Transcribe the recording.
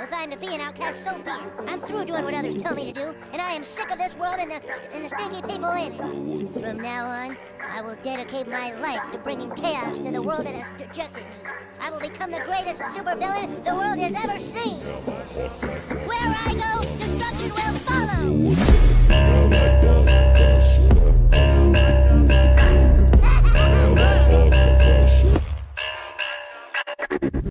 If I'm to be an outcast, so be it. I'm through doing what others tell me to do, and I am sick of this world and the, and the stinky people in it. From now on, I will dedicate my life to bringing chaos to the world that has dejected me. I will become the greatest supervillain the world has ever seen. Where I go, destruction will follow.